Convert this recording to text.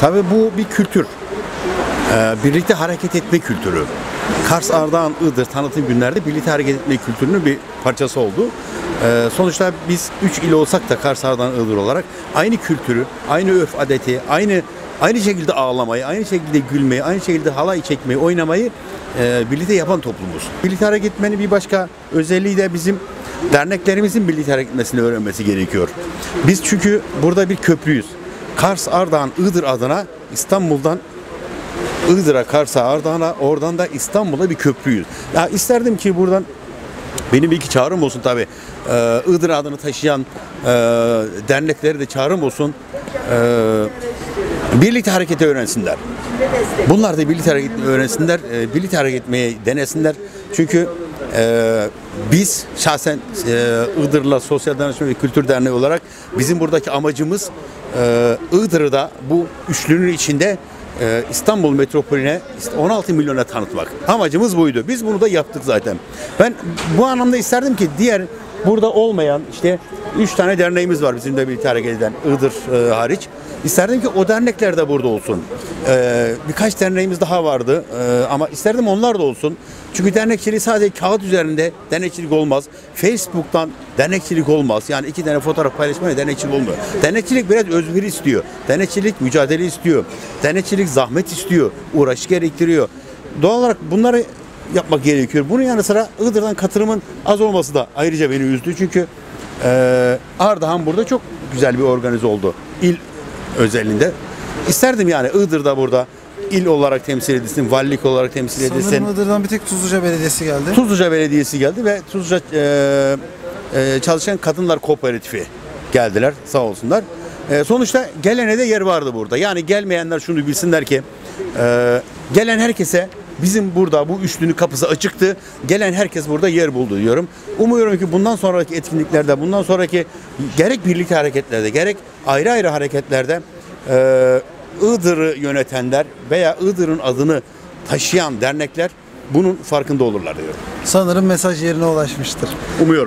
Tabii bu bir kültür. Ee, birlikte hareket etme kültürü. Kars, Ardahan, Iğdır tanıtım günlerde birlikte hareket etme kültürünün bir parçası oldu. Ee, sonuçta biz üç il olsak da Kars, Ardahan, Iğdır olarak aynı kültürü, aynı örf adeti, aynı aynı şekilde ağlamayı, aynı şekilde gülmeyi, aynı şekilde halay çekmeyi, oynamayı e, birlikte yapan toplumuz. Birlikte hareket etmenin bir başka özelliği de bizim derneklerimizin birlikte hareket etmesini öğrenmesi gerekiyor. Biz çünkü burada bir köprüyüz. Kars, Ardahan, Iğdır adına İstanbul'dan Iğdır'a, Kars'a, Ardahan'a, oradan da İstanbul'a bir köprüyüz. Ya isterdim ki buradan benim iki çağrım olsun tabi. Ee, Iğdır adını taşıyan e, dernekleri de çağrım olsun. Ee, birlikte hareketi öğrensinler. Bunlar da birlikte hareket öğrensinler, e, birlikte hareket etmeyi denesinler. Çünkü e, biz şahsen e, Iğdır'la Sosyal Danışma ve Kültür Derneği olarak bizim buradaki amacımız e, Iğdır'ı da bu üçlünün içinde e, İstanbul metropolüne 16 milyona tanıtmak. Amacımız buydu. Biz bunu da yaptık zaten. Ben bu anlamda isterdim ki diğer burada olmayan işte 3 tane derneğimiz var bizimle birlikte hareket eden Iğdır e, hariç. İsterdim ki o dernekler de burada olsun. E, birkaç derneğimiz daha vardı e, ama isterdim onlar da olsun. Çünkü dernekçilik sadece kağıt üzerinde dernekçilik olmaz. Facebook'tan dernekçilik olmaz. Yani iki tane fotoğraf paylaşmaya dernekçilik olmuyor. Dernekçilik biraz özveri istiyor. Dernekçilik mücadele istiyor. Dernekçilik zahmet istiyor. Uğraş gerektiriyor. Doğal olarak bunları yapmak gerekiyor. Bunun yanı sıra Iğdır'dan katılımın az olması da ayrıca beni üzdü. Çünkü e, Ardahan burada çok güzel bir organize oldu. İl özelinde. İsterdim yani Iğdır'da burada il olarak temsil edilsin, valilik olarak temsil edilsin. Sanırım Iğdır'dan bir tek Tuzluca Belediyesi geldi. Tuzluca Belediyesi geldi ve Tuzluca e, e, Çalışan Kadınlar Kooperatifi geldiler sağ olsunlar. E, sonuçta gelene de yer vardı burada. Yani gelmeyenler şunu bilsinler ki e, gelen herkese bizim burada bu üçlünün kapısı açıktı. Gelen herkes burada yer buldu diyorum. Umuyorum ki bundan sonraki etkinliklerde, bundan sonraki gerek birlikte hareketlerde, gerek ayrı ayrı hareketlerde e, Iğdır'ı yönetenler veya Iğdır'ın adını taşıyan dernekler bunun farkında olurlar diyorum. Sanırım mesaj yerine ulaşmıştır. Umuyorum.